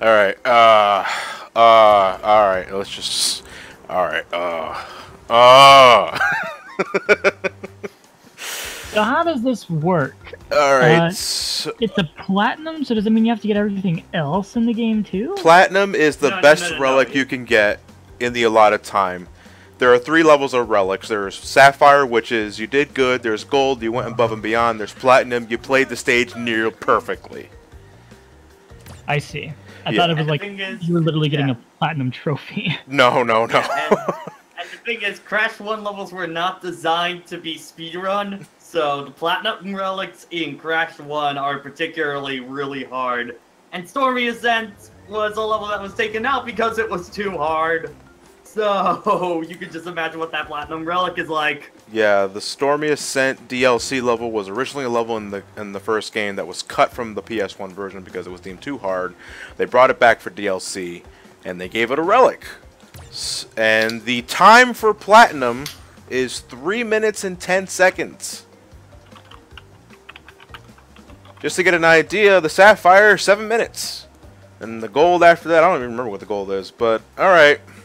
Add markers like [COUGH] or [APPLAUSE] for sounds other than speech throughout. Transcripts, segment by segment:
All right. Uh. Uh. All right. Let's just. All right. Uh. Uh. [LAUGHS] So how does this work? all right. Uh, so- It's a platinum, so does it mean you have to get everything else in the game too? Platinum is the No, no, best no, no, no. relic you can get in the allotted time. There are three levels of relics. There's Sapphire, which is you did good. There's Gold, you went above and beyond. There's Platinum, you played the stage near perfectly. I see. I Yeah. thought it was And like is- you were literally getting yeah. a platinum trophy. [LAUGHS] No, no, no. And, and the thing is, Crash 1 levels were not designed to be speedrun, so the Platinum Relics in Crash 1 are particularly really hard. And Stormy Ascent was a level that was taken out because it was too hard. So, [LAUGHS] you can just imagine what that Platinum Relic is like. yeah, the Stormy Ascent DLC level was originally a level in the in the first game that was cut from the PS1 version because it was deemed too hard. They brought it back for DLC, and they gave it a relic. And the time for Platinum is 3 minutes and 10 seconds. Just to get an idea, the Sapphire, 7 minutes. And the gold after that, I don't even remember what the gold is, but alright. I'm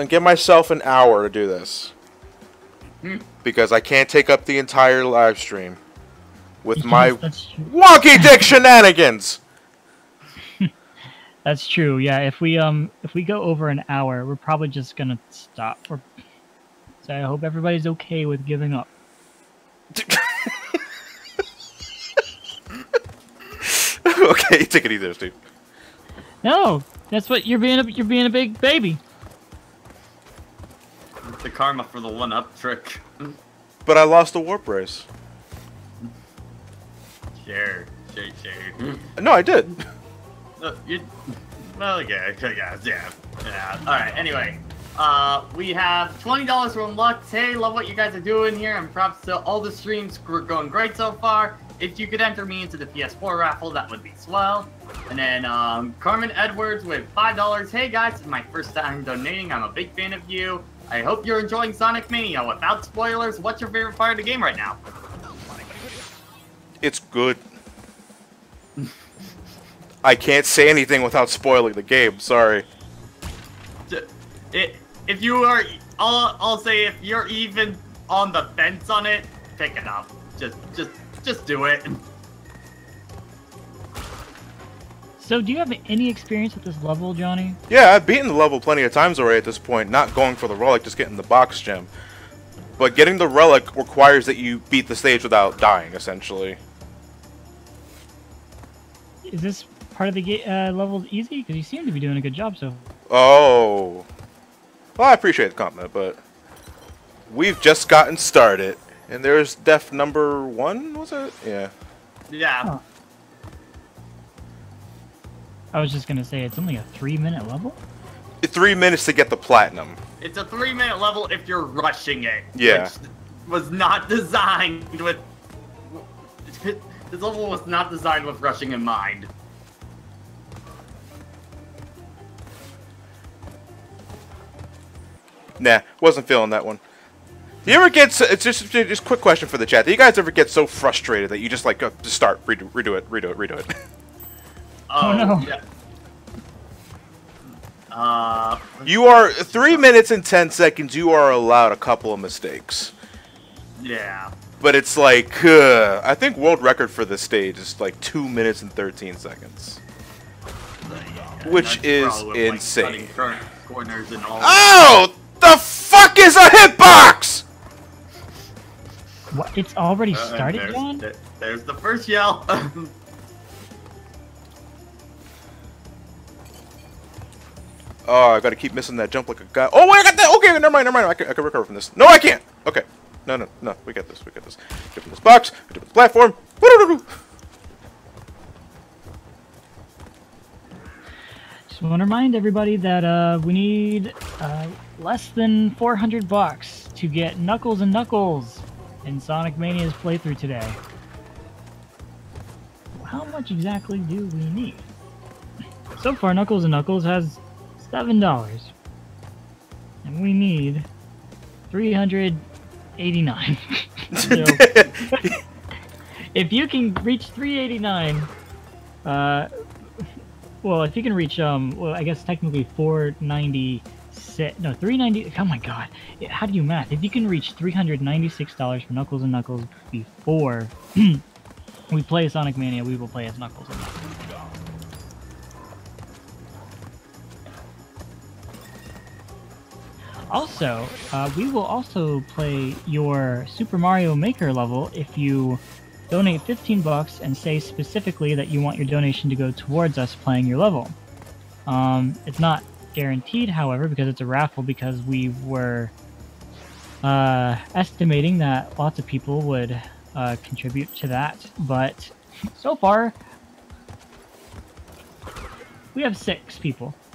gonna give myself an hour to do this. Hmm. Because I can't take up the entire live stream with Because [LAUGHS] my wonky dick shenanigans! [LAUGHS] That's true. Yeah, if we um if we go over an hour, we're probably just gonna stop. Or, so I hope everybody's okay with giving up. [LAUGHS] okay, take it easy, Steve. No, that's what you're being. A, you're being a big baby. The karma for the one-up trick. But I lost the warp race. Sure, sure, sure. No, I did. Uh, you, well, okay, okay, yeah, yeah, yeah. All right. Anyway, uh, we have twenty dollars from Lux. Hey, love what you guys are doing here, and props to all the streams. We're going great so far. If you could enter me into the PS4 raffle, that would be swell. And then um, Carmen Edwards with five dollars. Hey guys, it's my first time donating. I'm a big fan of you. I hope you're enjoying Sonic Mania. Without spoilers, what's your favorite part of the game right now? It's good. [LAUGHS] I can't say anything without spoiling the game. Sorry. If you are, I'll, I'll say if you're even on the fence on it, pick it up. Just, just, just do it. [LAUGHS] So, do you have any experience with this level, Johnny? Yeah, I've beaten the level plenty of times already at this point. Not going for the relic, just getting the box gem. But getting the relic requires that you beat the stage without dying, essentially. Is this part of the ga- uh, level easy? Because you seem to be doing a good job so. Oh. Well, I appreciate the compliment, but we've just gotten started. And there's death number one, was it? Yeah. Yeah. Huh. I was just gonna say it's only a three-minute level. Three minutes to get the platinum. It's a three-minute level if you're rushing it. Yeah. Which was not [LAUGHS] designed with. This level was not designed with rushing in mind. Nah, wasn't feeling that one. Do you ever get so, it's just just quick question for the chat? Do you guys ever get so frustrated that you just like go, just start redo redo it redo it redo it? [LAUGHS] Oh, no. Yeah. Uh, you are three minutes and ten seconds. You are allowed a couple of mistakes, yeah. but it's like uh, I think world record for this stage is like two minutes and thirteen seconds. Which is probably with, like, insane. cutting cor- corners and all. Oh, the fuck is a hitbox? What? It's already Uh, started, there's, John? there- there's the first yell. [LAUGHS] Oh, I gotta keep missing that jump like a guy. Oh, wait, I got that. Okay, never mind, never mind. I can, I can recover from this. No, I can't. Okay. No, no, no. We got this. We got this. Get from this box. Get from this platform. Just want to remind everybody that uh, we need uh, less than 400 bucks to get Knuckles and Knuckles in Sonic Mania's playthrough today. How much exactly do we need? So far, Knuckles and Knuckles has seven dollars, and we need 389. so, [LAUGHS] if you can reach 389 Uh, well, if you can reach um, well, I guess technically 496. No, 390. Oh my God, how do you math? If you can reach 396 dollars for Knuckles and Knuckles before [CLEARS THROAT] we play Sonic Mania, we will play as Knuckles and Knuckles. Also, uh, we will also play your Super Mario Maker level if you donate 15 bucks and say specifically that you want your donation to go towards us playing your level. Um, it's not guaranteed, however, because it's a raffle because we were uh, estimating that lots of people would uh, contribute to that, but so far we have six people. [LAUGHS]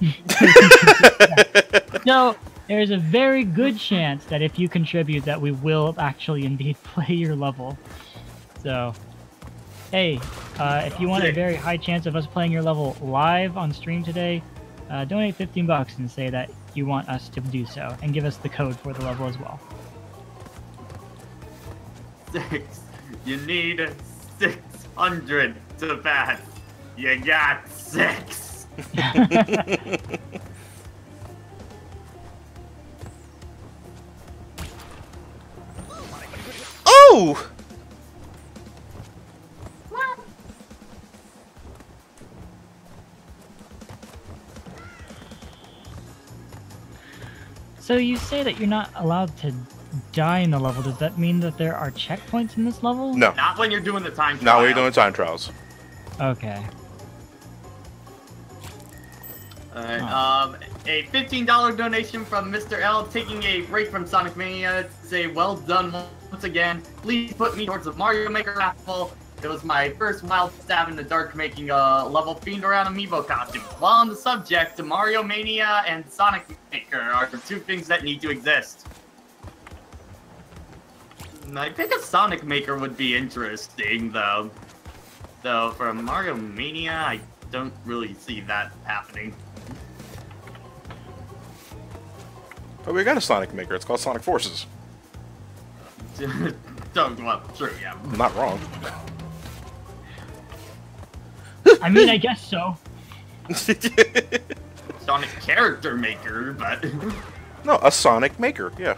[LAUGHS] so there's a very good chance that if you contribute that we will actually indeed [LAUGHS] play your level. So, hey, uh, if you want a very high chance of us playing your level live on stream today, uh, donate 15 bucks and say that you want us to do so, and give us the code for the level as well. Six. You need 600 to pass. You got six. [LAUGHS] [LAUGHS] Oh! So you say that you're not allowed to die in the level. Does that mean that there are checkpoints in this level? No. Not when you're doing the time trials. Not when you're doing time trials. Okay. Alright, Oh. um, a $15 donation from Mr. L taking a break from Sonic Mania to say, well done once again. Please put me towards the Mario Maker raffle. It was my first wild stab in the dark making a level Fiend around amiibo costume. While on the subject, Mario Mania and Sonic Maker are the two things that need to exist. Hmm, I think a Sonic Maker would be interesting, though. Though, for Mario Mania, I don't really see that happening. But we got a Sonic Maker. It's called Sonic Forces. [LAUGHS] don't, well, true, yeah. I'm not wrong. I mean, I guess so. [LAUGHS] Sonic Character Maker, but... [LAUGHS] no, a Sonic Maker. Yeah.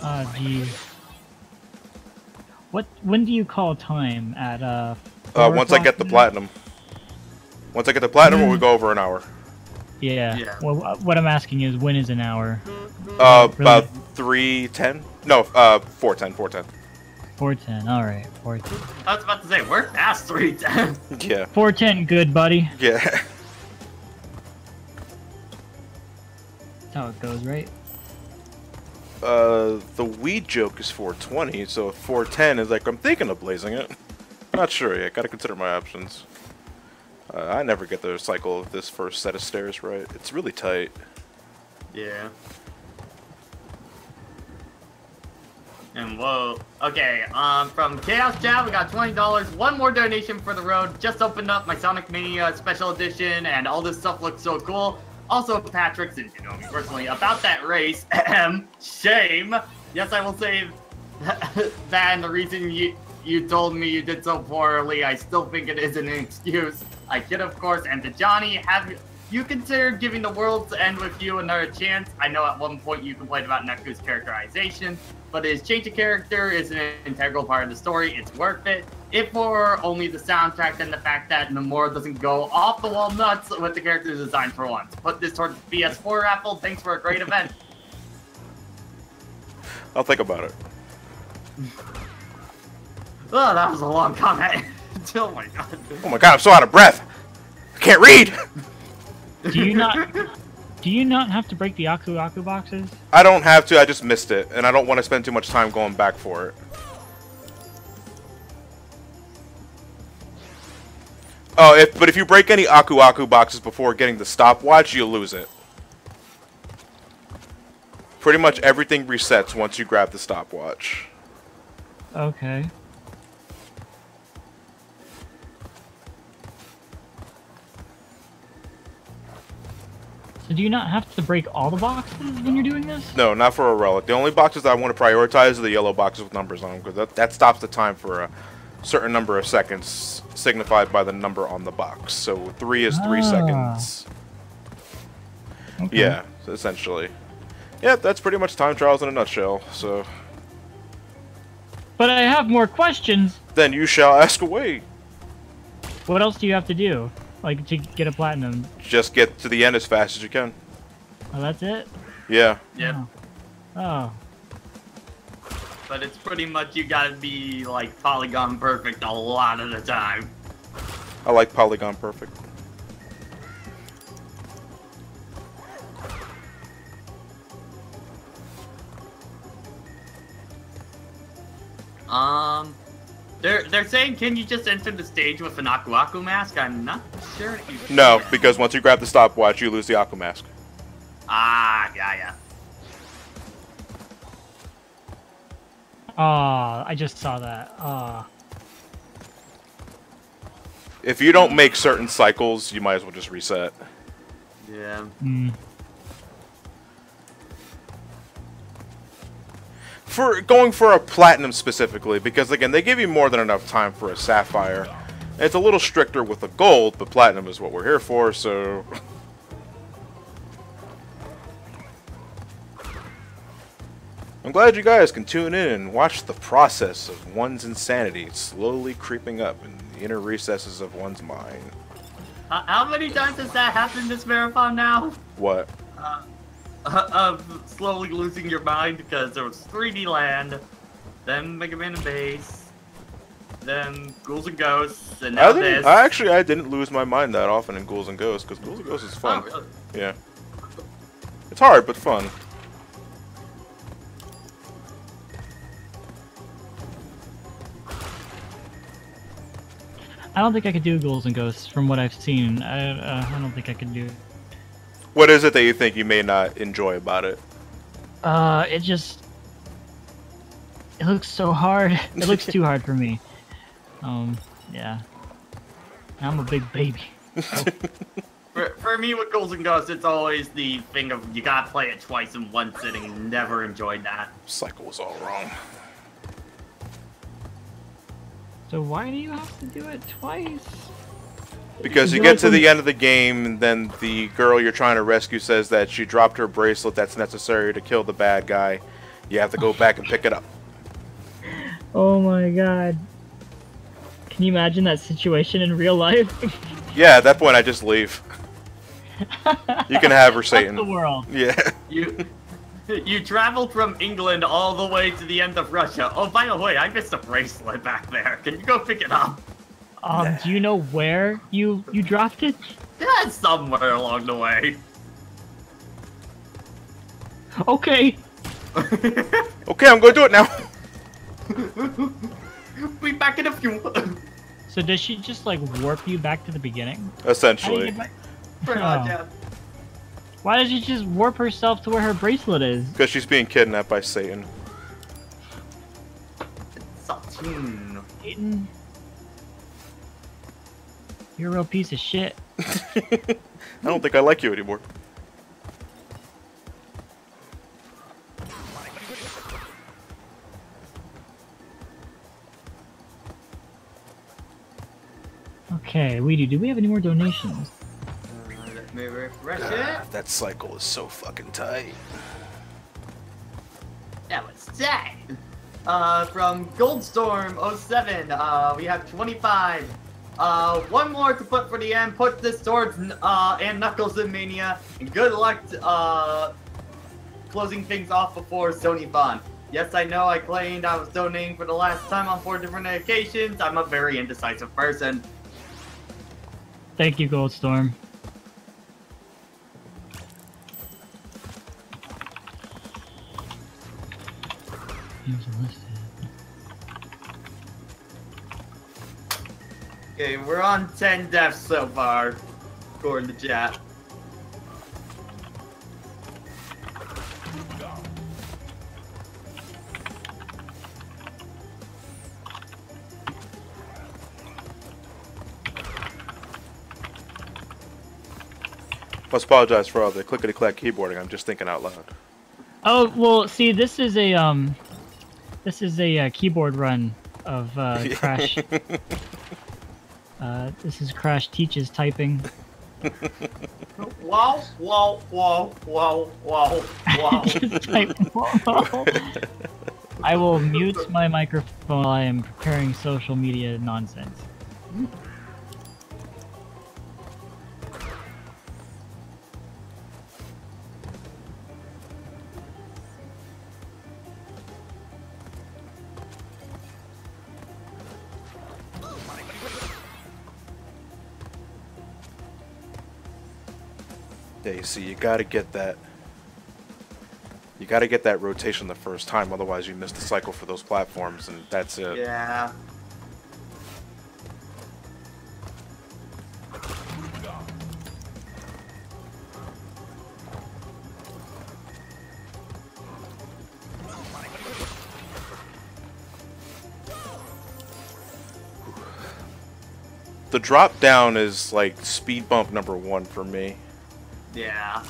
Uh, geez. What? When do you call time? At uh. Uh, four once I get the platinum. Once I get the platinum, Mm. we go over an hour. Yeah. Yeah. Well, what I'm asking is, when is an hour? Uh, Really? about three ten. No, uh, four ten. Four ten. Four ten. All right. Four ten. I was about to say, we're past 310. [LAUGHS] Yeah. Four ten. Good, buddy. Yeah. [LAUGHS] That's how it goes, right? Uh, the weed joke is 420, so 410 is like I'm thinking of blazing it. Not sure yet. Gotta consider my options. Uh, I never get the cycle of this first set of stairs right. It's really tight. yeah. And whoa. Okay, um, from Chaos Chat, we got $20. One more donation for the road. Just opened up my Sonic Mania Special Edition, and all this stuff looks so cool. Also, Patrick, since you know me personally, about that race, [CLEARS THROAT] shame. Yes, I will say [LAUGHS] that, and the reason you you told me you did so poorly, I still think it is an excuse. I kid, of course. And to Johnny, have you- you considered giving the world to end with you another chance? I know at one point you complained about Neku's characterization, but his change of character is an integral part of the story. It's worth it. If for only the soundtrack and the fact that Nomura doesn't go off the wall nuts with the character design for once. Put this towards the PS4 raffle. Thanks for a great event. I'll think about it. Oh, that was a long comment. [LAUGHS] oh my god. Oh my god, I'm so out of breath! I can't read! [LAUGHS] Do you not? [LAUGHS] do you not have to break the Aku Aku boxes? I don't have to, I just missed it, and I don't want to spend too much time going back for it. Oh, if but if you break any Aku Aku boxes before getting the stopwatch, you lose it. Pretty much everything resets once you grab the stopwatch. Okay. So do you not have to break all the boxes when you're doing this? No, not for a relic. The only boxes that I want to prioritize are the yellow boxes with numbers on them, because that, that stops the time for a certain number of seconds, signified by the number on the box. So three is three Ah. seconds. Okay. Yeah, essentially. Yeah, that's pretty much time trials in a nutshell. So But I have more questions. then you shall ask away. What else do you have to do? Like to get a platinum? Just get to the end as fast as you can. Oh, that's it? Yeah. Yeah. Oh. oh. But it's pretty much you gotta be like polygon perfect a lot of the time. I like Polygon Perfect. Um, they're they're saying can you just enter the stage with an Aku Aku mask? I'm not sure. If you No, because once you grab the stopwatch, you lose the Aku Mask. Ah, yeah, yeah. Ah, I just saw that. Ah. If you don't make certain cycles, you might as well just reset. Yeah. Hmm. For going for a platinum specifically, because again, they give you more than enough time for a sapphire. It's a little stricter with the gold, but platinum is what we're here for, so I'm glad you guys can tune in and watch the process of one's insanity slowly creeping up in the inner recesses of one's mind. Uh, how many times has that happened this marathon now? What? Uh, [LAUGHS] of slowly losing your mind because there was 3D Land, then Mega Man and Bass, then Ghouls and Ghosts, and now I this. I actually I didn't lose my mind that often in Ghouls and Ghosts because Ghouls and Ghosts is Oh, fun. really? Yeah. It's hard but fun. I don't think I could do ghouls and ghosts from what I've seen. I, uh, I don't think I could do. What is it that you think you may not enjoy about it? Uh, it just. It looks so hard. [LAUGHS] It looks too hard for me. Um, yeah. I'm a big baby. [LAUGHS] For, for me with Ghouls and Ghosts, it's always the thing of you gotta play it twice in one sitting. Never enjoyed that. Cycle was all wrong. So why do you have to do it twice? Because Is you get like to when- the end of the game, and then the girl you're trying to rescue says that she dropped her bracelet that's necessary to kill the bad guy. You have to go back and pick it up. Oh my god. Can you imagine that situation in real life? [LAUGHS] Yeah, at that point I just leave. [LAUGHS] You can have her, That's the world. Yeah. You you traveled from England all the way to the end of Russia. Oh, by the way, I missed a bracelet back there. Can you go pick it up? Um, do you know where you you dropped it? Yeah, somewhere along the way. Okay. [LAUGHS] Okay, I'm going to do it now. [LAUGHS] Be back in a few. [LAUGHS] So does she just like warp you back to the beginning? How do you Essentially. Pretty Oh. much, yeah. Why does she just warp herself to where her bracelet is? Because she's being kidnapped by Satan. Saltine. Satan? You're a real piece of shit. [LAUGHS] I don't think I like you anymore. Okay, we do. Do we have any more donations? Uh, let me refresh Ah, it. that cycle is so fucking tight. That was that. Uh, from Goldstorm07, uh, we have 25. Uh, one more to put for the end. Put this towards uh, and Knuckles in Mania. And good luck to, uh, closing things off before Sony Fun. Yes, I know I claimed I was donating for the last time on four different occasions. I'm a very indecisive person. Thank you, Goldstorm. Names are listed. Okay, we're on 10 deaths so far, according to chat. Let's apologize for all the clickety clack keyboarding. I'm just thinking out loud. Oh well, see, this is a um, this is a uh, keyboard run of uh, [LAUGHS] Crash. [LAUGHS] uh, this is Crash teaches typing. Wow, wow, wow, wow, wow, wow. Type. I will mute my microphone while I am preparing social media nonsense. Yeah, you see, you gotta get that. You gotta get that rotation the first time, otherwise you miss the cycle for those platforms, and that's it. yeah. The drop down is like speed bump number one for me. Yeah.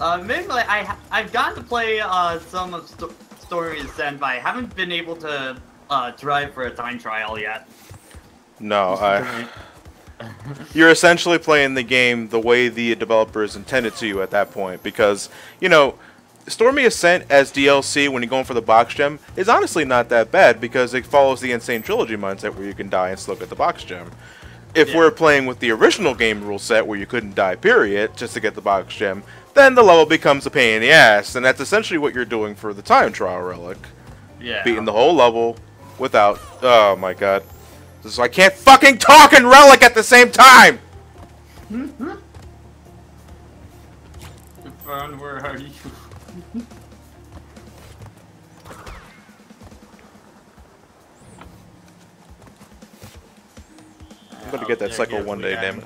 Uh, mainly, I ha- I've gotten to play uh, some of Sto- Stormy Ascent, but I haven't been able to uh, drive for a time trial yet. No, I. [LAUGHS] [LAUGHS] You're essentially playing the game the way the developers intended to you at that point, because you know, Stormy Ascent as DLC when you're going for the box gem is honestly not that bad because it follows the N. Sane Trilogy mindset where you can die and still get the box gem. If Yeah. we're playing with the original game rule set where you couldn't die, period, just to get the box gem, then the level becomes a pain in the ass, and that's essentially what you're doing for the time trial relic. Yeah. Beating the whole level without. Oh my god. This is why I can't fucking talk and relic at the same time! Fern, where are you? [LAUGHS] gonna get that cycle one day, damn it.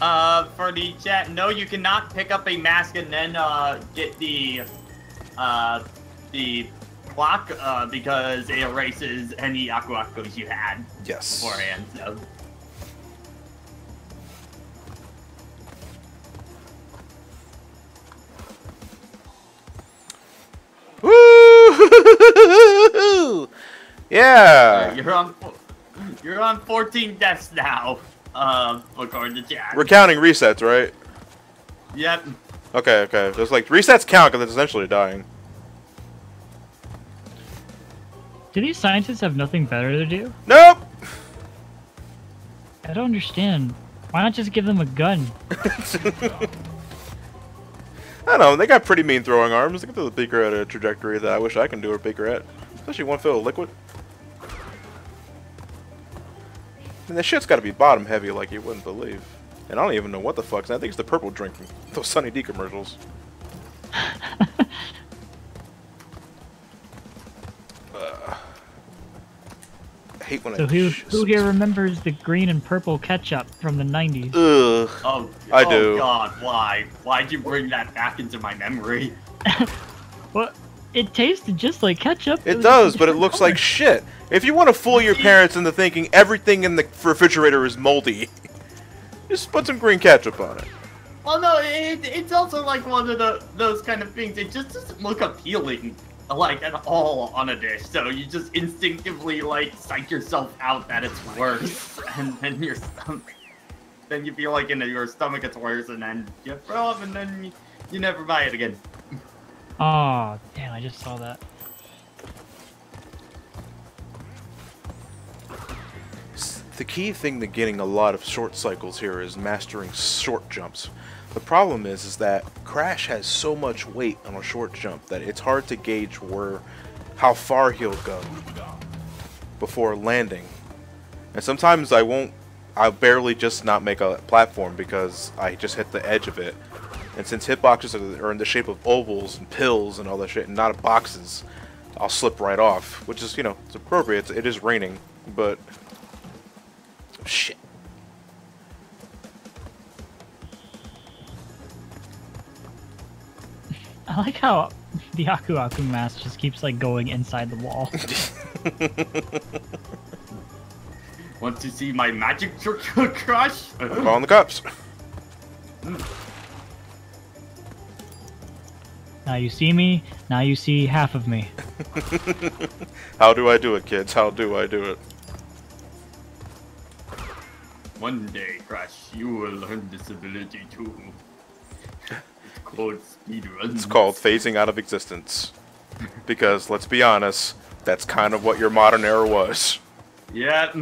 Uh, for the chat, no, you cannot pick up a mask and then uh get the uh the clock uh because it erases any Aku Akus you had Yes. beforehand. So. Woo! Yeah! You're on. You're on 14 deaths now. Uh, according to chat. We're counting resets, right? Yep. Okay, okay. There's like resets count because it's essentially dying. Do these scientists have nothing better to do? Nope! I don't understand. Why not just give them a gun? [LAUGHS] I don't know, they got pretty mean throwing arms. Look at the Beaker at a trajectory that I wish I can do a Beaker at. Especially one filled with liquid. And that shit's gotta be bottom heavy like you wouldn't believe. And I don't even know what the fuck's I think it's the purple drink from those Sunny D commercials. [LAUGHS] hate when So I who who here remembers the green and purple ketchup from the 90s? Ugh. Oh, I oh do. God, why? Why'd you bring that back into my memory? [LAUGHS] What? It tasted just like ketchup. It was a does, but it looks color. like shit. If you want to fool your parents into thinking everything in the refrigerator is moldy, [LAUGHS] just put some green ketchup on it. Well, no, it, it's also like one of the those kind of things. It just doesn't look appealing, like at all on a dish. So you just instinctively like psych yourself out that it's worse, [LAUGHS] and then your stomach, then you feel like in your stomach it's worse, and then you throw up, and then you, you never buy it again. Oh, damn! I just saw that. The key thing to getting a lot of short cycles here is mastering short jumps. The problem is, is that Crash has so much weight on a short jump that it's hard to gauge where, how far he'll go before landing. And sometimes I won't, I'll barely just not make a platform because I just hit the edge of it. And since hitboxes are- are in the shape of ovals and pills and all that shit, and not boxes, I'll slip right off, which is, you know, it's appropriate. It is raining, but shit. I like how the Aku Aku mask just keeps like going inside the wall. [LAUGHS] Want to see my magic tr- tr- crush? Calling the cops. now you see me. Now you see half of me. [LAUGHS] How do I do it, kids? How do I do it? One day, Crash, you will learn this ability too. It's called speedrun. It's called phasing out of existence. Because let's be honest, that's kind of what your modern era was. Yeah.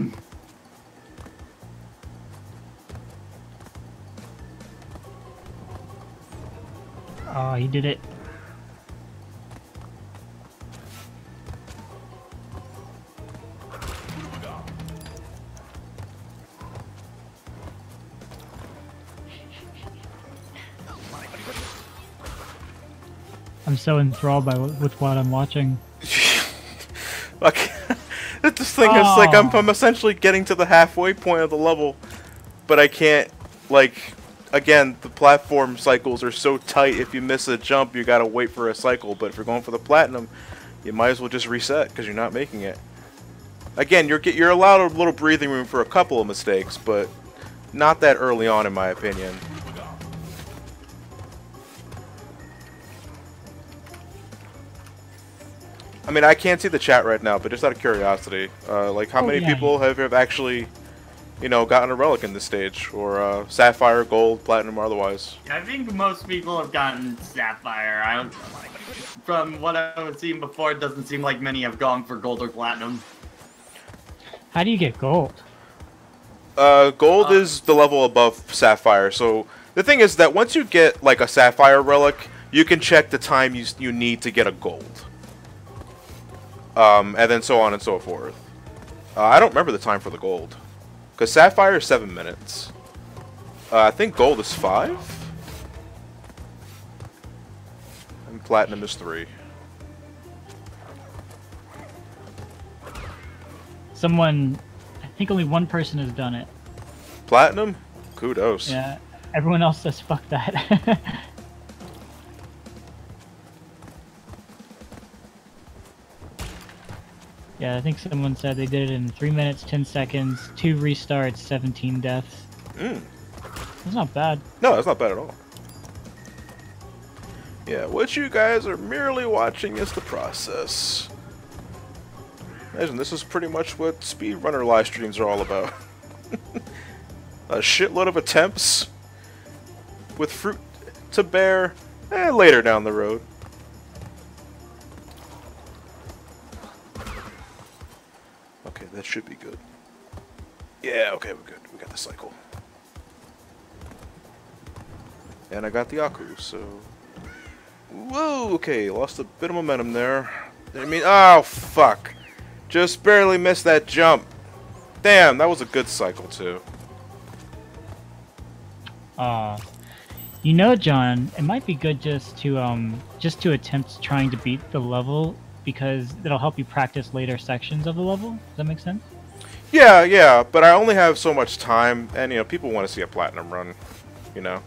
Oh, he did it. I'm so enthralled by with what I'm watching. [LAUGHS] Like, this thing is like I'm, Oh. I'm essentially getting to the halfway point of the level, but I can't. Like, again, the platform cycles are so tight. If you miss a jump, you gotta wait for a cycle. But if you're going for the platinum, you might as well just reset because you're not making it. Again, you're get- you're allowed a little breathing room for a couple of mistakes, but not that early on, in my opinion. I mean, I can't see the chat right now, but just out of curiosity, uh, like how Oh, many yeah. people have, have actually, you know, gotten a relic in this stage, or uh, sapphire, gold, platinum, or otherwise? I think most people have gotten Sapphire. I don't. From what I've seen before, it doesn't seem like many have gone for gold or platinum. How do you get gold? Uh, gold Uh, is the level above sapphire. So the thing is that once you get like a sapphire relic, you can check the time you you need to get a gold. Um, and then so on and so forth. Uh, I don't remember the time for the gold, because sapphire is seven minutes. Uh, I think gold is five, and platinum is three. Someone, I think only one person has done it. Platinum, kudos. Yeah, everyone else says fuck that. [LAUGHS] yeah, I think someone said they did it in 3 minutes, 10 seconds, 2 restarts, 17 deaths. Mm. That's not bad. No, that's not bad at all. Yeah, what you guys are merely watching is the process. Imagine this is pretty much what speedrunner live streams are all about. [LAUGHS] A shitload of attempts with fruit to bear eh, later down the road. Should be good. Yeah, okay, we're good. We got the cycle. And I got the Aku, so... Whoa, okay, lost a bit of momentum there. I mean, oh, fuck. Just barely missed that jump. Damn, that was a good cycle, too. Uh, you know, John, it might be good just to um just to attempt trying to beat the level because it'll help you practice later sections of the level. Does that make sense? Yeah, yeah, but I only have so much time, and, you know, people want to see a platinum run, you know?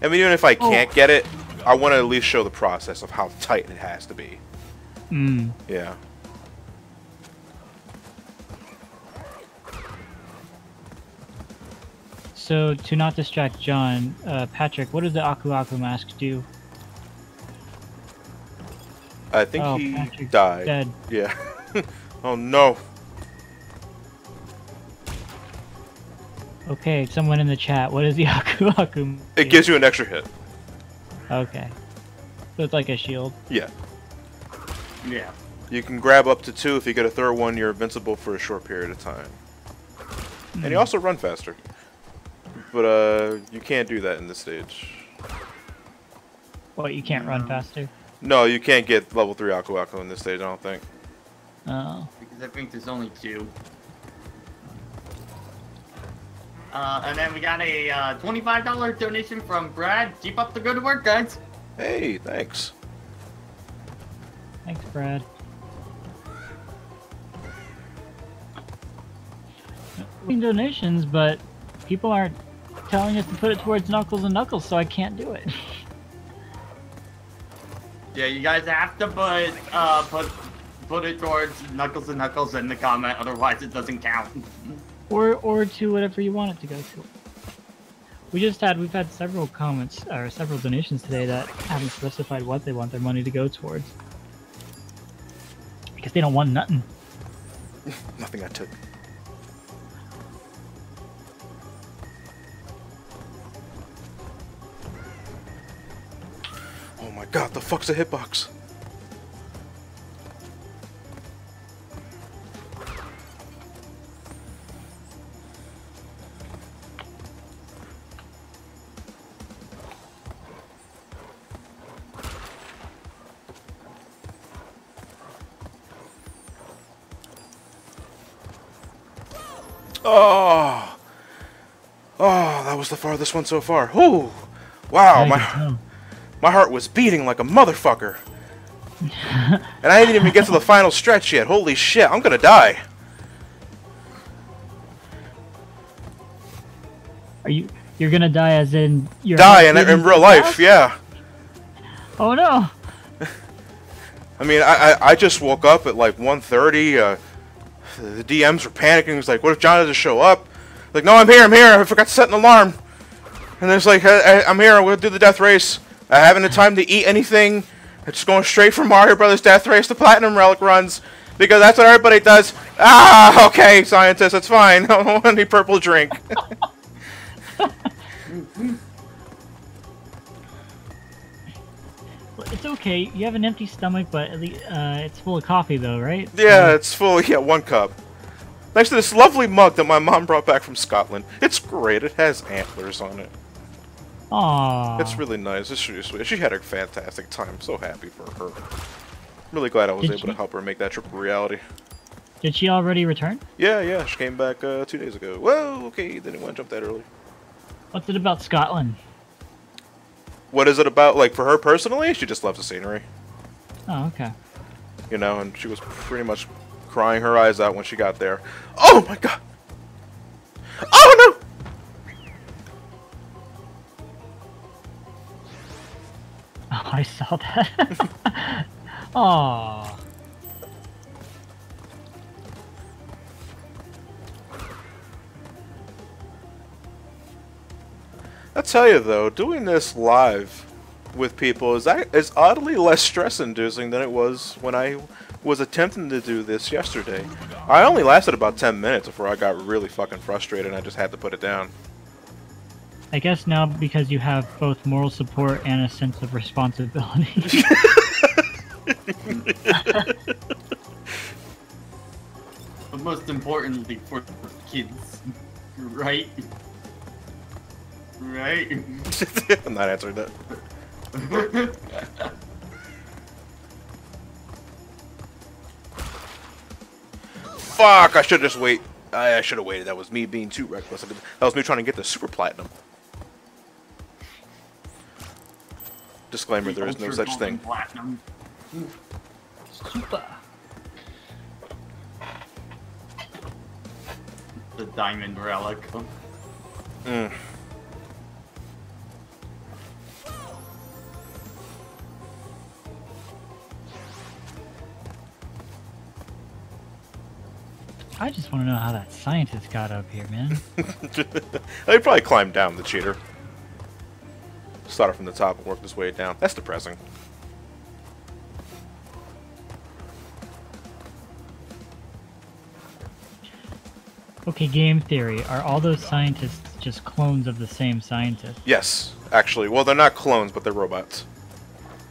I mean, even if I can't get it, I want to at least show the process of how tight it has to be. Mm. Yeah. So to not distract John, uh, Patrick, what does the Aku Aku mask do? I think Oh, he Patrick's died. Dead. Yeah. [LAUGHS] oh, no. Okay, someone in the chat. What is the [LAUGHS] Aku Aku? It gives you an extra hit. Okay. So it's like a shield. Yeah. Yeah. You can grab up to two. If you get a third one, you're invincible for a short period of time. And you also run faster. But uh, you can't do that in this stage. What? You can't run faster. No, you can't get level 3 Aku Aku in this stage, I don't think. Oh. Because I think there's only two. Uh, and then we got a uh, $25 donation from Brad. Keep up the good work, guys. Hey, thanks. Thanks, Brad. Doing donations, but people aren't telling us to put it towards Knuckles and Knuckles, so I can't do it. [LAUGHS] Yeah, you guys have to put uh put put it towards Knuckles and Knuckles in the comment, otherwise it doesn't count. [LAUGHS] or or to whatever you want it to go to. We just had we've had several comments or several donations today that haven't specified what they want their money to go towards because they don't want nothing. [LAUGHS] Nothing I took. God, the fuck's a hitbox? Oh, oh, that was the farthest one so far. Ooh, wow, my. My heart was beating like a motherfucker. and I didn't even get to the final stretch yet. Holy shit, I'm gonna die. Are you you're gonna die as in you're Die in, in real life, yeah. Oh no! I mean, I, I, I just woke up at like 1.30. Uh, the DMs were panicking. It was like, what if John doesn't show up? Like, no, I'm here, I'm here. I forgot to set an alarm. And it's like, I, I, I'm here. We'll do the death race. I haven't had time to eat anything. I'm just going straight from Mario Brothers Death Race to Platinum Relic runs. Because that's what everybody does. Ah, okay, scientist, that's fine. [LAUGHS] I don't want any purple drink. [LAUGHS] Well, It's okay. You have an empty stomach, but at least uh, it's full of coffee, though, right? Yeah, it's full. Yeah, one cup. Next to this lovely mug that my mom brought back from Scotland. It's great. It has antlers on it. Aww. It's really nice. It's really sweet. She had a fantastic time. I'm so happy for her. really glad I was Did able to help her make that trip a reality. Did she already return? Yeah, yeah. She came back uh, two days ago. Whoa, okay. Didn't want to jump that early. What's it about Scotland? What is it about? Like for her personally, she just loves the scenery. Oh, okay. You know, and she was pretty much crying her eyes out when she got there. Oh my god! Oh no! Oh, [LAUGHS] I saw that. [LAUGHS] Aww. I tell you though, doing this live with people is is oddly less stress-inducing than it was when I was attempting to do this yesterday. I only lasted about 10 minutes before I got really fucking frustrated and I just had to put it down. I guess now because you have both moral support and a sense of responsibility. [LAUGHS] But most importantly for kids. Right? Right? [LAUGHS] I'm not answering that. Fuck! I should just wait. I, I should have waited. That was me being too reckless. That was me trying to get the super platinum. Disclaimer: There is no such thing. Platinum. Super. The diamond relic. Mm. I just want to know how that scientist got up here, man. [LAUGHS] he probably climbed down the cheater. Started from the top and worked his way down. That's depressing. Okay, game theory. Are all those scientists just clones of the same scientist? Yes, actually. Well, they're not clones, but they're robots.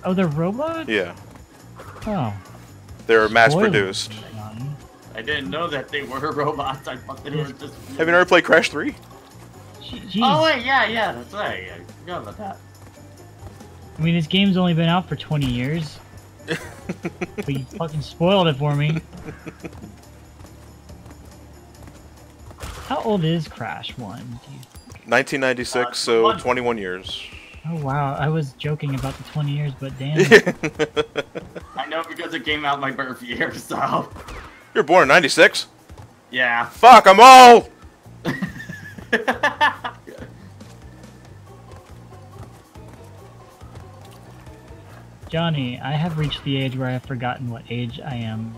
Oh, they're robots? Yeah, Oh. they're mass-produced. I didn't know that they were [LAUGHS] robots. I thought they were just. Have you never played Crash 3? Jeez. Oh wait, yeah, yeah, that's right. I forgot about that. I mean, this game's only been out for 20 years. [LAUGHS] but you fucking spoiled it for me. How old is Crash 1? 1996, Uh, so one. 21 years. Oh wow, I was joking about the 20 years, but damn. [LAUGHS] I know because it came out my birth year, [LAUGHS] so You're born in 96? yeah. Fuck, I'm old! Johnny, I have reached the age where I've forgotten what age I am.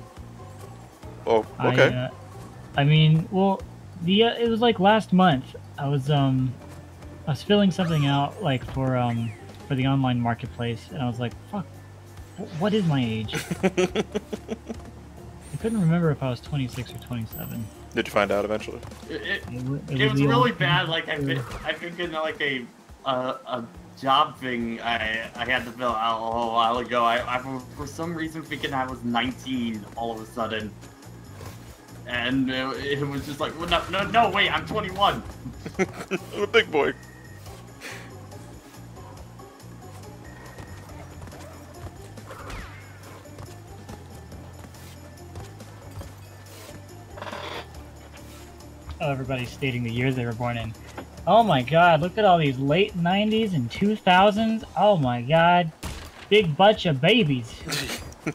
Oh, okay. I, uh, I mean, well, the uh, it was like last month. I was um, I was filling something out like for um for the online marketplace, and I was like, fuck, what is my age? [LAUGHS] I couldn't remember if I was 26 or 27. Did you find out eventually? It, it, w- it was was really bad. Like I've been, I've been getting like a, a, a job thing I, I had to fill out a little while ago. I, I for some reason thinking I was 19 all of a sudden, and it, it was just like, well, no, no, no, wait, I'm 21. [LAUGHS] I'm a big boy. Oh, everybody's stating the year they were born in. Oh my god, look at all these late 90s and 2000s. Oh my god. Big bunch of babies. [LAUGHS]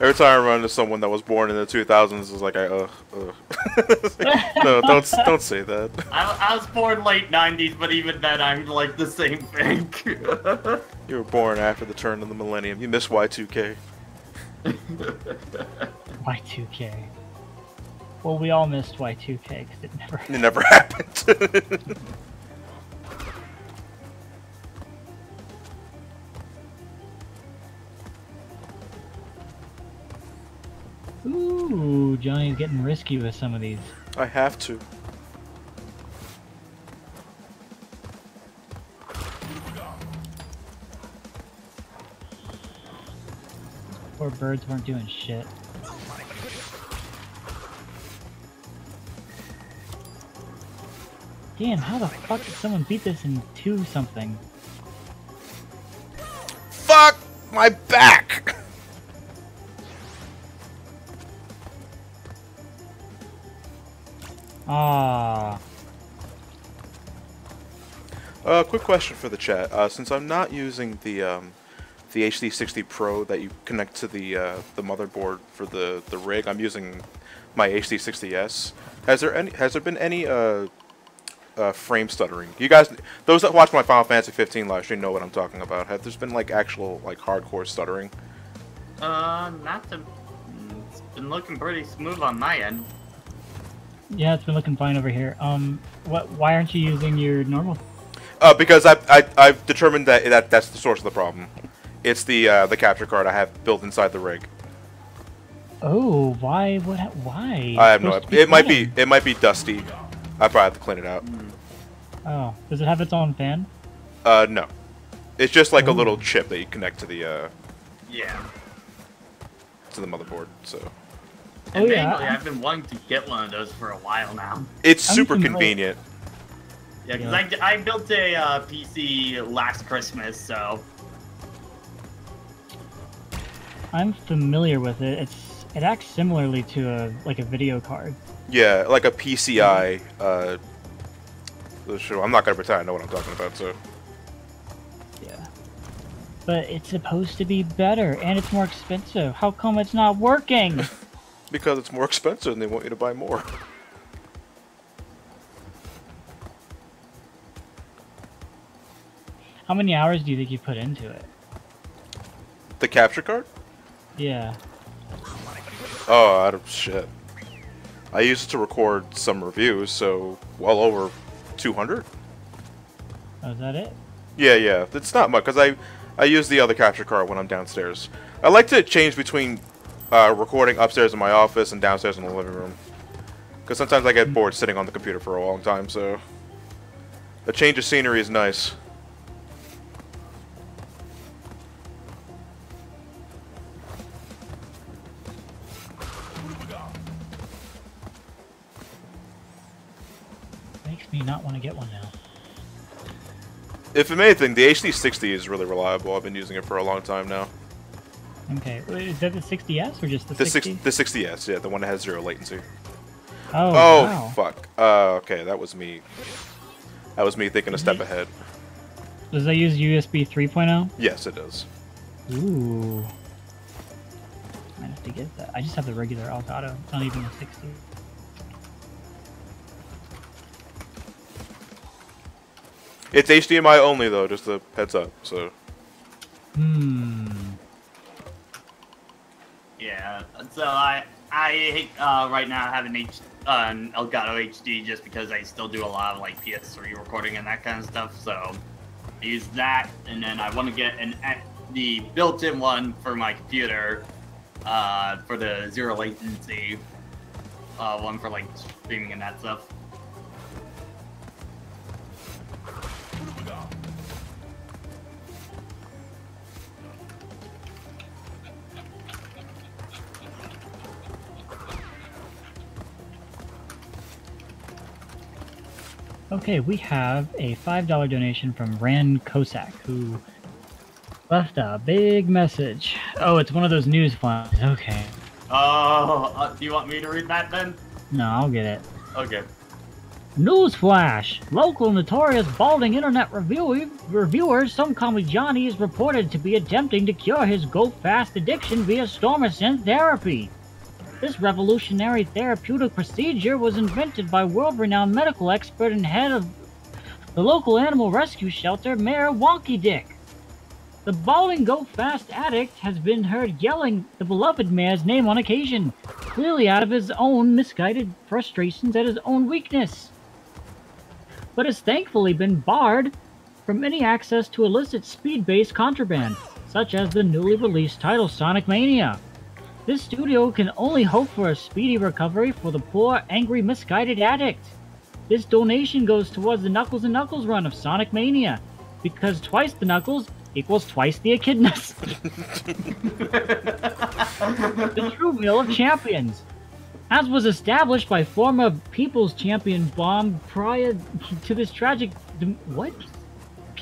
Every time I run into someone that was born in the 2000s, it's like I uh, uh. [LAUGHS] no, don't don't say that. [LAUGHS] I, I was born late 90s, but even then, I'm like the same thing. You were born after the turn of the millennium. You missed Y2K. Y2K. Well, we all missed Y2K because it never. It never [LAUGHS] happened. [LAUGHS] Ooh, Johnny's getting risky with some of these. I have to. Poor birds weren't doing shit. Damn, how the fuck did someone beat this in two something? Fuck my back. [LAUGHS] Ah, Uh, quick question for the chat. Uh, since I'm not using the um, the HD60 Pro that you connect to the uh, the motherboard for the the rig, I'm using my HD60s. Has there any has there been any uh, uh, frame stuttering? You guys, those that watch my Final Fantasy 15 live stream know what I'm talking about. Have there's been like actual like hardcore stuttering? uh, not to. It's been looking pretty smooth on my end. yeah, it's been looking fine over here. Um, what? Why aren't you using your normal? Uh, because I, I I've determined that, that that's the source of the problem. It's the uh, the capture card I have built inside the rig. Oh, why? What? Why? I have no. supposed to It might be it might be dusty. I probably have to clean it out. Oh, does it have its own fan? Uh, no. It's just like a little chip that you connect to the uh Yeah. to the motherboard. So And Oh, yeah, thankfully, I- I've been wanting to get one of those for a while now. it's I'm super familiar- convenient. Yeah, because Yeah. I, I built a uh, PC last Christmas, so I'm familiar with it. It's it acts similarly to a like a video card. Yeah, like a PCI. Uh, sure, I'm not gonna pretend I know what I'm talking about. So Yeah. But it's supposed to be better, and it's more expensive. How come it's not working? [LAUGHS] because it's more expensive and they want you to buy more. How many hours do you think you put into it? The capture card? Yeah. Oh, I don't shit. I used it to record some reviews, so well over 200. Oh, is that it? Yeah, yeah. It's not much because I I use the other capture card when I'm downstairs. I like to change between uh, recording upstairs in my office and downstairs in the living room. Because sometimes I get bored sitting on the computer for a long time, so a change of scenery is nice. Me not want to get one now. If anything, the HD60 is really reliable. I've been using it for a long time now. Okay, is that the 60s or just the, The six, 60? the 60s, yeah, the one that has zero latency. Oh, Oh, wow. fuck. Uh, okay, that was me. That was me thinking a step ahead. Does that use USB 3.0? Yes, it does. Ooh. I have to get that. I just have the regular Elgato. It's not even the 60. It's HDMI only though, just a heads up. So Hmm. Yeah, so I I uh, right now have an H uh, an Elgato HD just because I still do a lot of like PS3 recording and that kind of stuff. So I use that, and then I want to get an the built-in one for my computer uh, for the zero latency uh, one for like streaming and that stuff. Okay, we have a $5 donation from Rand Kosak, who left a big message. Oh, it's one of those news flashes. Okay. Oh, uh, do you want me to read that then? No, I'll get it. Okay. Newsflash! Local notorious balding internet review- reviewer SomecallmeJohnny is reported to be attempting to cure his go fast addiction via Stormy Ascent therapy. This revolutionary therapeutic procedure was invented by world renowned medical expert and head of the local animal rescue shelter, Mayor Wonky Dick. The balding go fast addict has been heard yelling the beloved mayor's name on occasion, clearly out of his own misguided frustrations at his own weakness but has thankfully been barred from any access to illicit speed-based contraband, such as the newly released title Sonic Mania. This studio can only hope for a speedy recovery for the poor, angry, misguided addict. This donation goes towards the Knuckles and Knuckles run of Sonic Mania, because twice the Knuckles equals twice the echidnas. [LAUGHS] the true meal of champions as was established by former People's Champion Bomb prior to this tragic. What?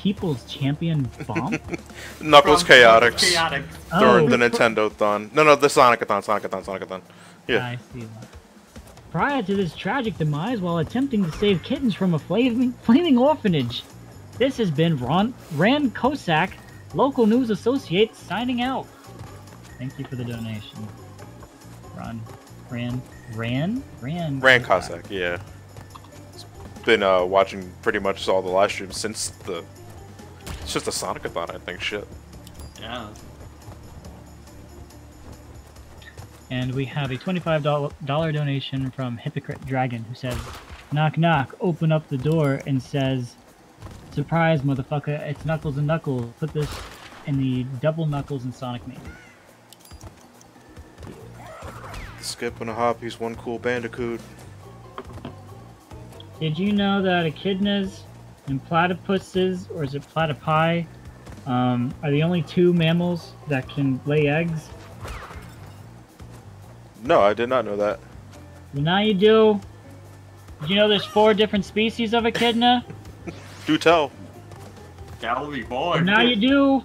People's Champion Bomb? [LAUGHS] Knuckles From Chaotix Chaotix. Oh. the Nintendo thon. No, no, the Sonic-a-thon, Sonic-a-thon, Sonic-a-thon. Yeah. I see that. Prior to this tragic demise, while attempting to save kittens from a flaming, [LAUGHS] flaming orphanage, this has been Ron, Rand Kosak, local news associate, signing out. Thank you for the donation. Ron, Rand, Rand, Rand. Rand Cossack, yeah. It's been uh, watching pretty much all the live streams since the. It's just a Sonic-a-thon, I think. Shit. Yeah. And we have a $25 donation from Hypocrite Dragon who says, Knock knock, open up the door and says, Surprise, motherfucker, it's Knuckles and Knuckles. Put this in the double Knuckles and Sonic Mania. Skip and a hop, he's one cool bandicoot. Did you know that echidnas and platypuses, or is it platypi, um, are the only two mammals that can lay eggs? No, I did not know that. Well, now you do. Did you know there's four different species of echidna? [LAUGHS] Do tell. That will be Well, now you do.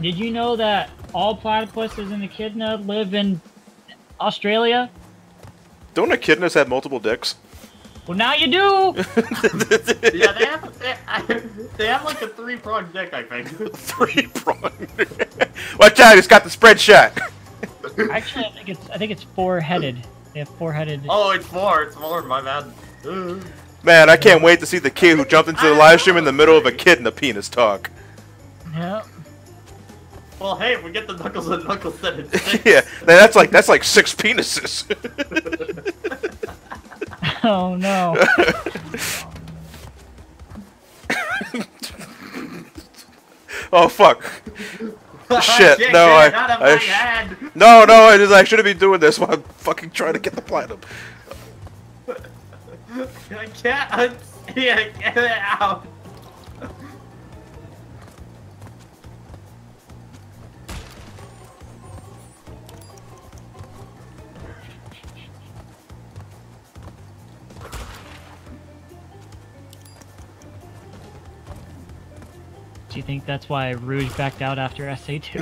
Did you know that all platypuses and echidna live in Australia? Don't echidnas have multiple dicks? Well, now you do. [LAUGHS] yeah, they have they, they have like a three pronged dick, I think. [LAUGHS] Three pronged. Watch out, he's got the spread shot. [LAUGHS] Actually, I think it's I think it's four-headed. They have four-headed. Oh, it's four. It's four. My bad. Man, I can't wait to see the kid who jumped into the live stream in the middle of a kid and a penis talk. Yeah. Well, hey, if we get the knuckles and knuckles, then it's six. yeah, that's like that's like six penises. Oh no. [LAUGHS] oh fuck. [LAUGHS] Shit, Shit, no, I- it out of I my sh- head. No, no, I, just, I shouldn't be doing this while I'm fucking trying to get the platinum. [LAUGHS] I can't unsee it. Get it out. You think that's why Rouge backed out after SA2?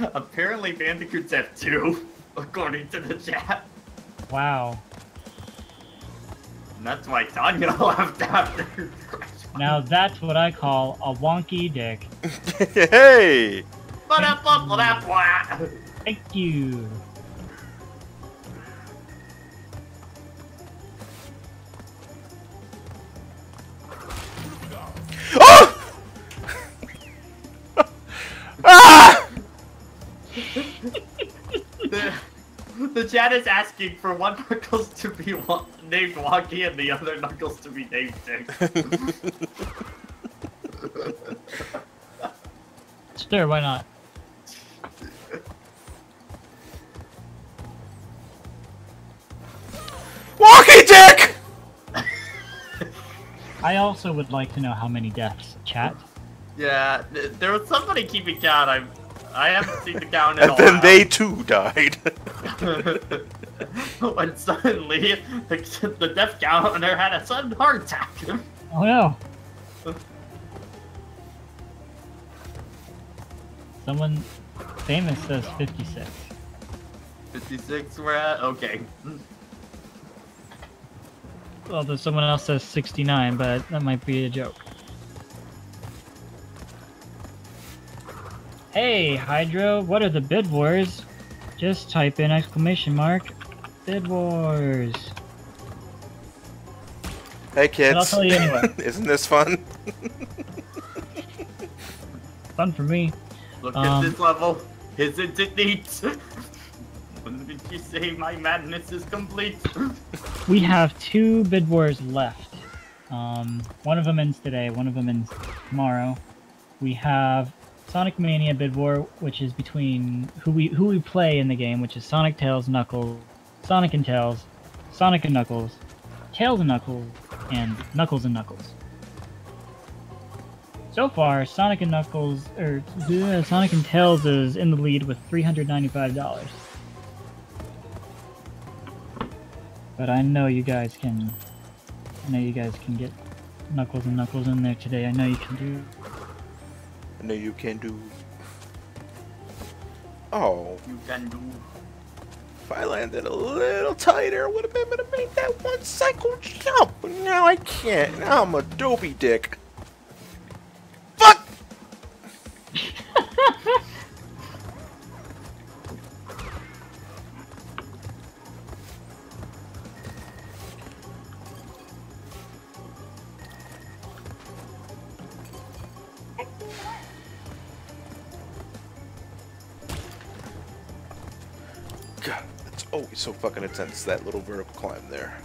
[LAUGHS] Apparently, bandicoots have two, according to the chat. wow. And that's why Tawna [LAUGHS] left after. Now that's what I call a wonky dick. [LAUGHS] hey! Thank you. The chat is asking for one Knuckles to be wa- named Wonky and the other Knuckles to be named Dick. [LAUGHS] Sure, why not? Walkie Dick! I also would like to know how many deaths, chat. yeah, there was somebody keeping count. I I haven't seen the count in a And then while. they too died. [LAUGHS] when suddenly the, the death counter had a sudden heart attack. Oh no! Someone famous says 56. 56 we're at? Okay. Well, Although someone else says 69, but that might be a joke. Hey, Hydro, what are the bid wars? Just type in exclamation mark bid wars. hey kids. I'll tell you anyway. [LAUGHS] Isn't this fun? Fun for me. Look Um, at this level. Isn't [LAUGHS] it neat? when did you say my madness is complete? We have two bid wars left. Um, one of them ends today, one of them ends tomorrow. We have Sonic Mania bid war, which is between who we who we play in the game, which is Sonic, Tails, Knuckles, Sonic and Tails, Sonic and Knuckles, Tails and Knuckles, and Knuckles and Knuckles. So far, Sonic and Knuckles, or Sonic and Tails is in the lead with three hundred ninety-five dollars. But I know you guys can. I know you guys can get Knuckles and Knuckles in there today. I know you can do. Know you can do. Oh, You can do. if I landed a little tighter, I would have been able to make that one cycle jump. But now I can't. Now I'm a dopey dick. So fucking intense, that little vertical climb there.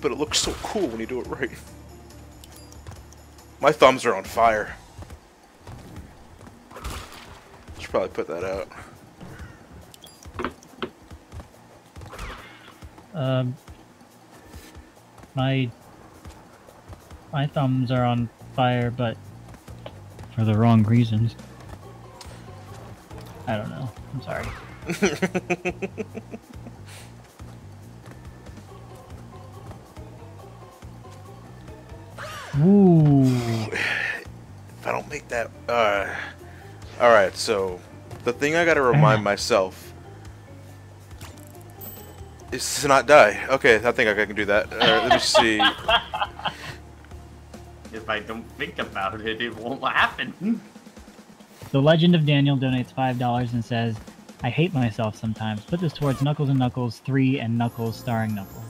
But it looks so cool when you do it right. My thumbs are on fire. Should probably put that out. Um, my my thumbs are on fire, but for the wrong reasons. I don't know. I'm sorry. [LAUGHS] Ooh. if I don't make that, uh, all right. So, the thing I gotta remind myself is to not die. Okay, I think I can do that. Uh, let me see. [LAUGHS] If I don't think about it, it won't happen. The Legend of Daniel donates $5 and says, I hate myself sometimes. Put this towards Knuckles and Knuckles 3 and Knuckles starring Knuckles.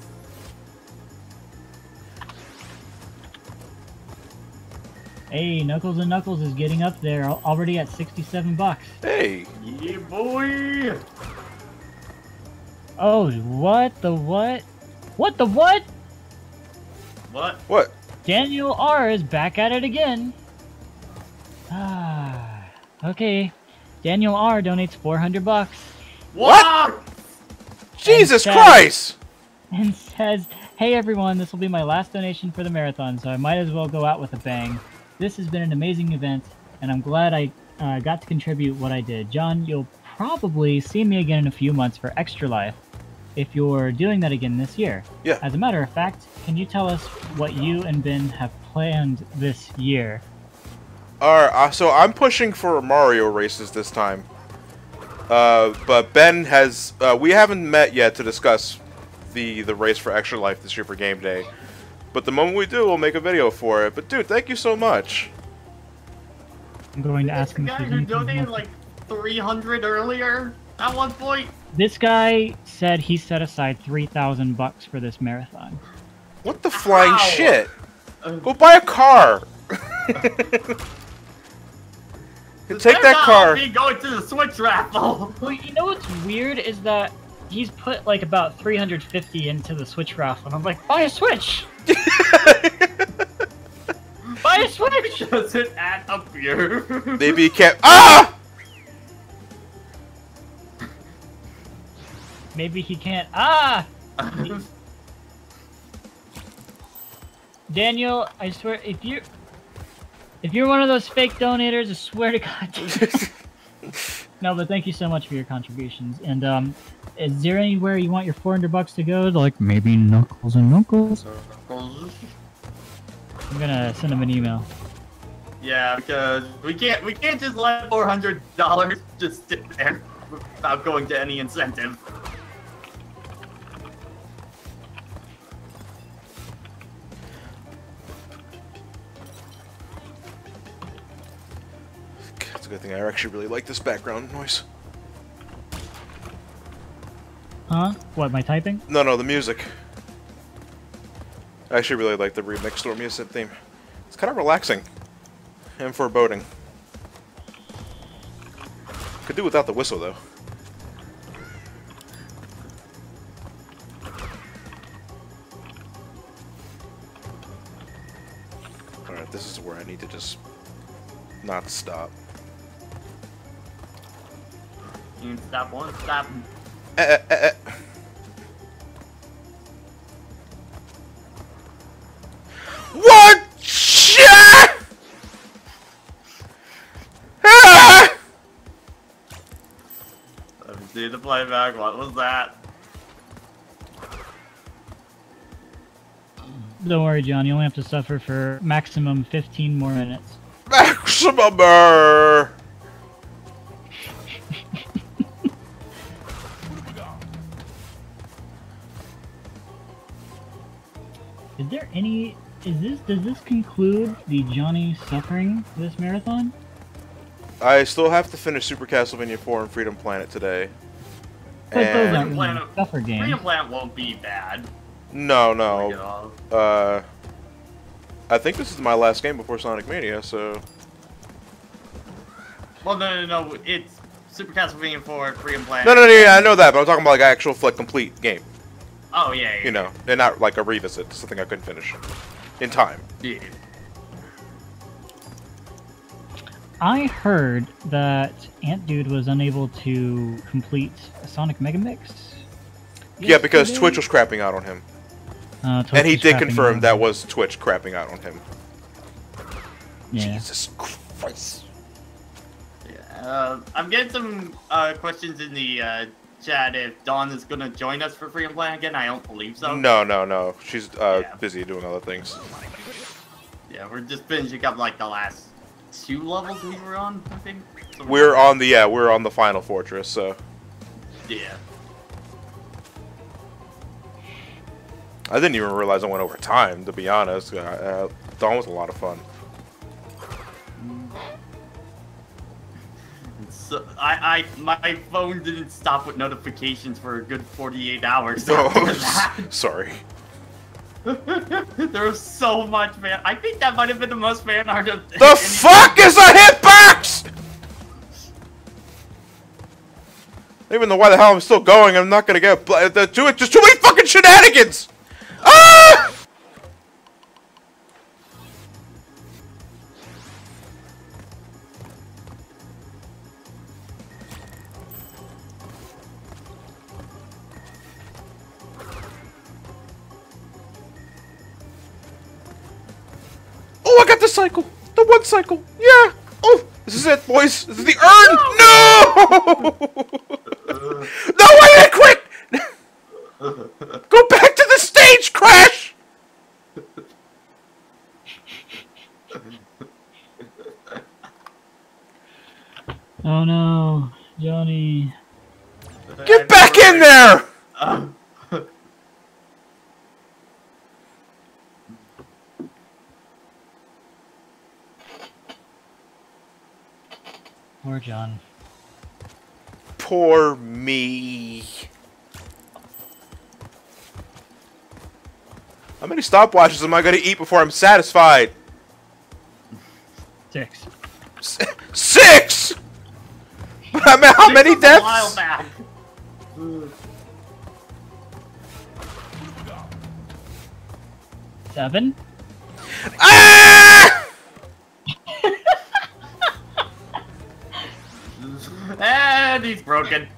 Hey, Knuckles and Knuckles is getting up there, already at 67 bucks. Hey, Yeah, boy! Oh, what the what? What the what? What? what? Daniel R is back at it again. Ah, okay. Daniel R donates 400 bucks. What? Jesus says- Christ! and says, Hey everyone, this will be my last donation for the marathon, so I might as well go out with a bang. This has been an amazing event, and I'm glad I uh, got to contribute what I did. John, you'll probably see me again in a few months for Extra Life if you're doing that again this year. Yeah. As a matter of fact, can you tell us what you and Ben have planned this year? Alright, uh, so I'm pushing for Mario races this time. Uh, but Ben has, uh, we haven't met yet to discuss the, the race for Extra Life this year for Game Day. But the moment we do, we'll make a video for it. But dude, thank you so much. I'm going to ask The him if guy there's who he donated wants- like 300 earlier? at one point. This guy said he set aside three thousand bucks for this marathon. What the flying Ow. shit? Uh, Go buy a car. There's [LAUGHS] Take that not car. Me going to the Switch raffle. [LAUGHS] Well, you know what's weird is that he's put like about 350 into the Switch raffle, and I'm like, buy a Switch! A Switch! Does it add up here? Maybe he can't. Ah! Maybe he can't. Ah! Daniel, I swear, if you if you're one of those fake donators, I swear to God. [LAUGHS] no, but thank you so much for your contributions. And um, is there anywhere you want your 400 bucks to go? Like maybe Knuckles and Knuckles. I'm gonna send him an email. yeah, because we can't we can't just let four hundred dollars just sit there without going to any incentive. A good thing I actually really like this background noise. Huh? What? My typing? No, no, the music. I actually really like the remix Storm music theme. It's kind of relaxing and foreboding. Could do without the whistle though. Alright, this is where I need to just not stop. You can stop one, stop. Eh, eh, eh, eh. What? Shit! Ah! Let me see the playback. What was that? Don't worry, John. You only have to suffer for maximum 15 more minutes. Maximum error. Is there any? Is this? Does this conclude the Johnny suffering this marathon? I still have to finish Super Castlevania 4 and Freedom Planet today. But And aren't really Planet- suffer Freedom games. Plant won't be bad. no, no. Uh, I think this is my last game before Sonic Mania, so Well, no, no, no. It's Super Castlevania 4, Freedom Planet. no, no, no. Yeah, I know that, but I'm talking about like actual like complete game. Oh yeah, yeah. You know, they're not like a revisit. Something I couldn't finish in time. Yeah. I heard that Ant Dude was unable to complete a Sonic Mega Mix. Yeah, because? Twitch was crapping out on him, Uh, and he did confirm out. that was Twitch crapping out on him. Yeah. Jesus Christ. Yeah, uh, I'm getting some uh, questions in the uh, chat if Dawn is gonna join us for Freedom Planet again. I don't believe so. No, no, no. She's uh, Yeah. busy doing other things. Yeah, we're just finishing up like the last two levels we were on. I think. So We're on the yeah, we're on the final fortress. So Yeah. I didn't even realize I went over time. To be honest, uh, uh, Dawn was a lot of fun. So I, I, my phone didn't stop with notifications for a good 48 hours. Oh, [LAUGHS] sorry. [LAUGHS] there was so much man. I think that might have been the most fan art of. The fuck is a hitbox? Even though why the hell I'm still going. I'm not gonna get bl- the too just too many fucking shenanigans. Ah! Cycle. The one cycle. Yeah. Oh, this is it, boys. This is the urn. No! no, [LAUGHS] why did I quit? Go back to the stage, Crash! Oh no, Johnny. Get back in there! Uh, Poor John. Poor me. How many stopwatches am I gonna eat before I'm satisfied? Six. S- Six! I [LAUGHS] mean, how many This was A while deaths? back. Seven. Ah! [LAUGHS] and he's broken.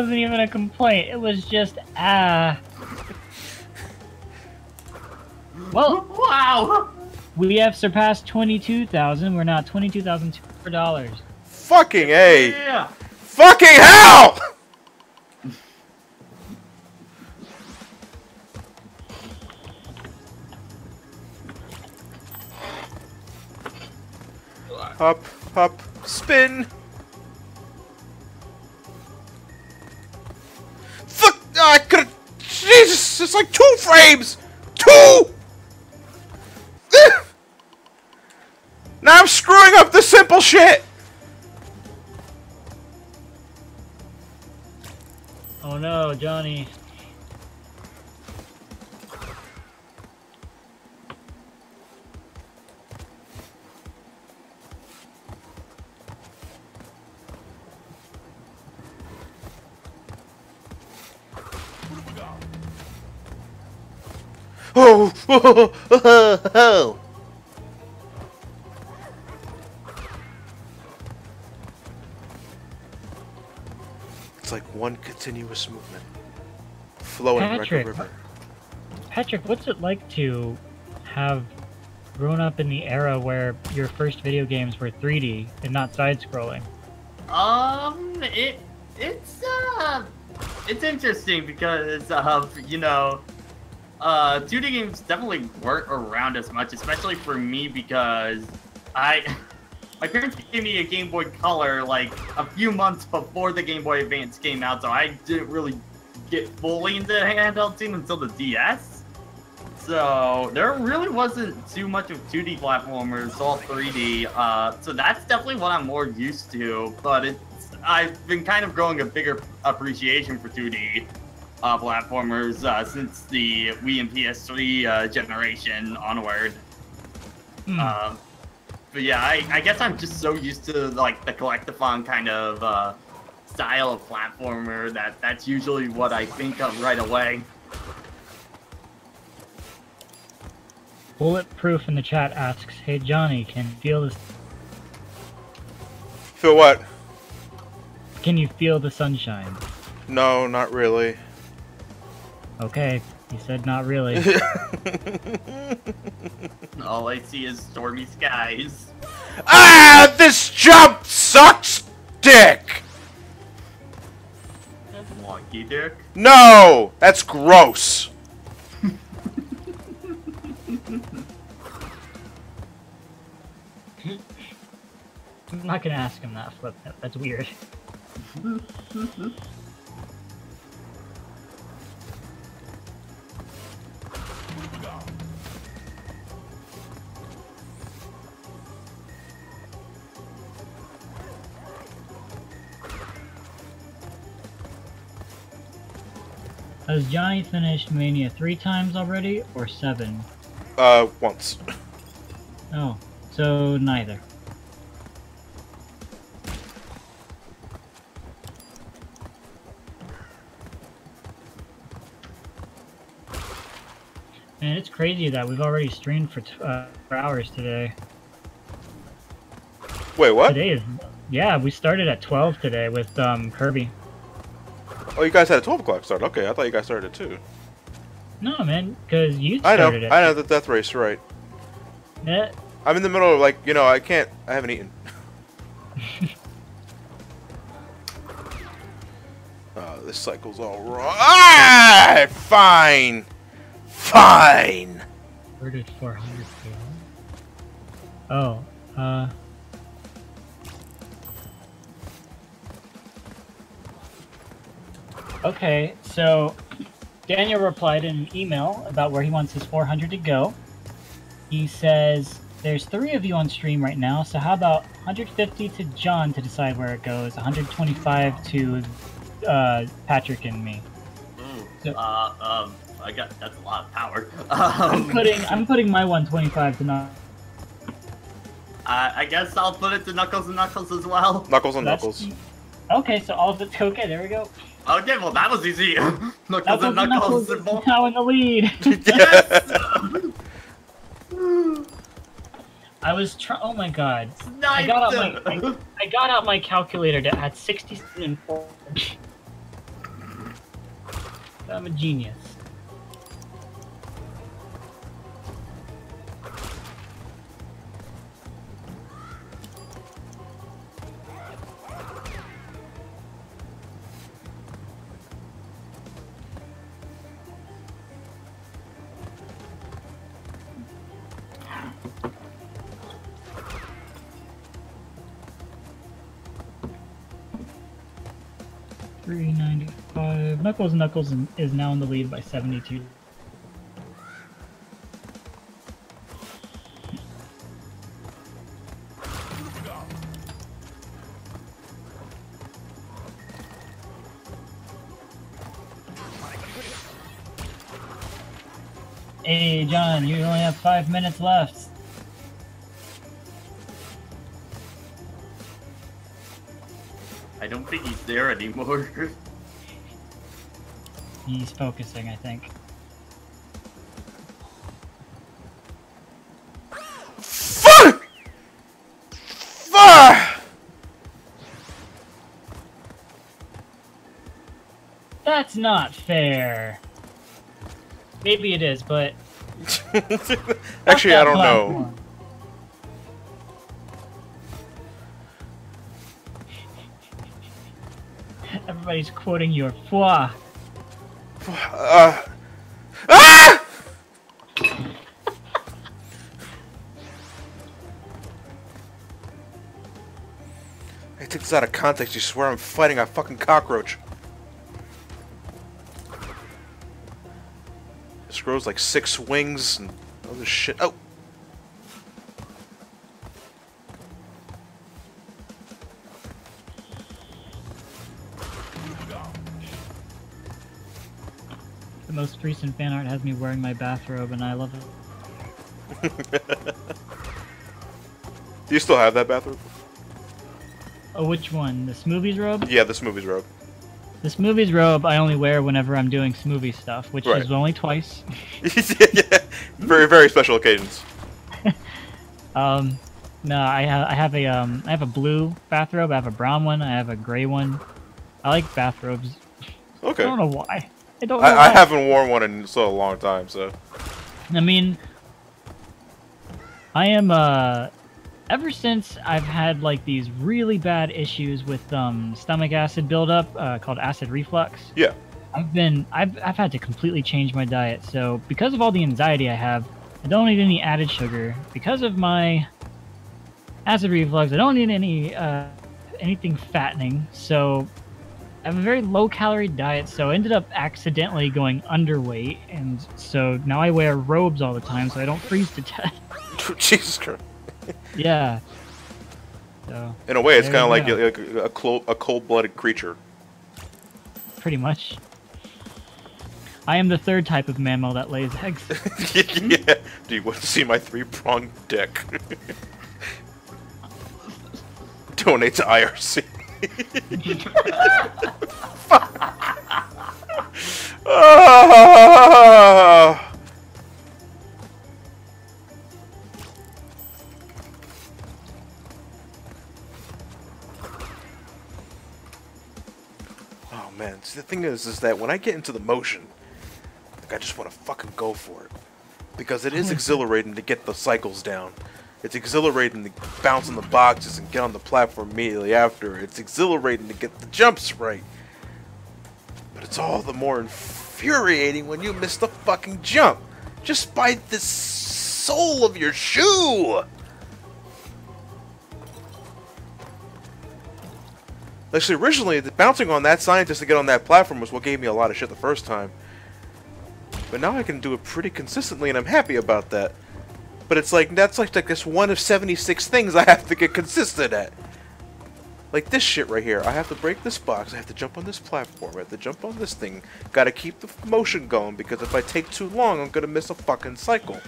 Wasn't even a complaint. It was just ah. Well, wow. we have surpassed twenty-two thousand. We're now twenty-two thousand two hundred dollars. Fucking A. Yeah. Fucking hell! Up, up, spin. Two frames. Two. [LAUGHS] now I'm screwing up the simple shit. Oh no, Johnny. Oh, oh, oh, oh. It's like one continuous movement, flowing like a Patrick. river. Patrick, what's it like to have grown up in the era where your first video games were 3D and not side-scrolling? Um, it it's uh, it's interesting because of you know, uh, 2D games definitely weren't around as much, especially for me because I. [LAUGHS] My parents gave me a Game Boy Color like a few months before the Game Boy Advance came out, so I didn't really get fully into the handheld scene until the DS. So there really wasn't too much of 2D platformers, all 3D. Uh, so that's definitely what I'm more used to. But it's I've been kind of growing a bigger appreciation for 2D uh, platformers uh, since the Wii and PS3 uh, generation onward. Um, but yeah, I, I guess I'm just so used to like the collectathon kind of uh, style of platformer that that's usually what I think of right away. Bulletproof in the chat asks, "Hey Johnny, can you feel this? Feel what? Can you feel the sunshine?" No, not really. Okay, he said not really. [LAUGHS] All I see is stormy skies. ah, this jump sucks dick! Wonky dick. No! That's gross! I'm not gonna ask him that, Flip. That's weird. Has Johnny finished Mania three times already, or seven? Uh, once. Oh, so neither. Man, it's crazy that we've already streamed for, t- uh, for hours today. Wait, what? Today is, yeah, we started at 12 today with um, Kirby. Oh, you guys had a 12 o'clock start. Okay, I thought you guys started at 2. No, man, because you I know. I know the death race, right. Eh, I'm in the middle of, like, you know, I can't, I haven't eaten. [LAUGHS] [LAUGHS] Oh, this cycle's all wrong. Ah! Fine! Fine! Where did 400 go? Oh, uh. Okay, so Daniel replied in an email about where he wants his 400 to go. He says, There's three of you on stream right now, so how about 150 to John to decide where it goes, 125 to uh, Patrick and me. Ooh, So- uh, um, I got that's a lot of power. [LAUGHS] I'm Um, putting I'm putting my 125 to not. I, I guess I'll put it to Knuckles and Knuckles as well. Knuckles and That's- Knuckles. Okay, so all of it's [LAUGHS] okay. There we go. Oh, okay, well that was easy. Knuckles Knuckles and and Knuckles. Knuckles is now in the lead. [LAUGHS] Yeah. I was trying. Oh my god! Sniped got out my- I got out my calculator to add 67 and 4. I'm a genius. Knuckles Knuckles is now in the lead by seventy two. Hey John, you only have five minutes left. I don't think he's there anymore. [LAUGHS] He's focusing, I think. Fuck! Fuck! That's not fair. Maybe it is, but [LAUGHS] Actually, I don't know. Everybody's quoting your foi. Uh, ah! I take this out of context. You swear I'm fighting a fucking cockroach. This grows like six wings and other shit. Oh! Most recent fan art has me wearing my bathrobe, and I love it. [LAUGHS] Do you still have that bathrobe? Oh, which one? The Smoothies robe? Yeah, the Smoothies robe. The Smoothies robe I only wear whenever I'm doing smoothie stuff, which Right. is only twice. [LAUGHS] yeah, very, very special occasions. [LAUGHS] Um, no, I, ha- I have a um, I have a blue bathrobe. I have a brown one. I have a gray one. I like bathrobes. Okay. I don't know why. I don't know. I, I haven't worn one in so a long time, so. I mean, I am uh ever since I've had like these really bad issues with um stomach acid buildup uh, called acid reflux. Yeah. I've been I've I've had to completely change my diet. So because of all the anxiety I have, I don't need any added sugar. Because of my acid reflux, I don't need any uh anything fattening. So I have a very low calorie diet, so I ended up accidentally going underweight, and so now I wear robes all the time so I don't freeze to death. [LAUGHS] [LAUGHS] Jesus Christ. yeah. So In a way, it's kind of like, like a, a cold-blooded creature. pretty much. I am the third type of mammal that lays eggs. [LAUGHS] yeah. Do you want to see my three-pronged dick? Donate to IRC. [LAUGHS] Oh man, See, the thing is, is that when I get into the motion, like I just want to fucking go for it, because it is exhilarating to get the cycles down. It's exhilarating to bounce on the boxes and get on the platform immediately after. It's exhilarating to get the jumps right. But it's all the more infuriating when you miss the fucking jump, just by the sole of your shoe. Actually, originally, bouncing on that scientist to get on that platform was what gave me a lot of shit the first time. But now I can do it pretty consistently, and I'm happy about that. But it's like that's like like this one of 76 things I have to get consistent at. Like this shit right here. I have to break this box. I have to jump on this platform. I have to jump on this thing. Gotta keep the motion going because if I take too long, I'm gonna miss a fucking cycle.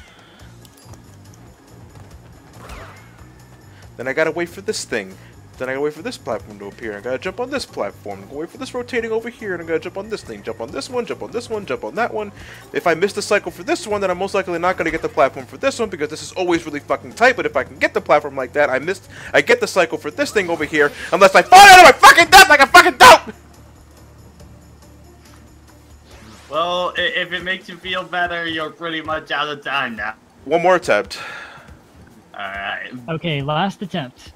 Then I gotta wait for this thing. Then I gotta wait for this platform to appear. I gotta jump on this platform. I gotta Wait for this rotating over here, and I gotta jump on this thing. Jump on this one, jump on this one, jump on that one. If I miss the cycle for this one, then I'm most likely not gonna get the platform for this one because this is always really fucking tight. But if I can get the platform like that, I missed. I get the cycle for this thing over here, unless I fall out of my fucking death like a fucking dope. Well, if it makes you feel better, you're pretty much out of time now. One more attempt. Alright. Okay, last attempt.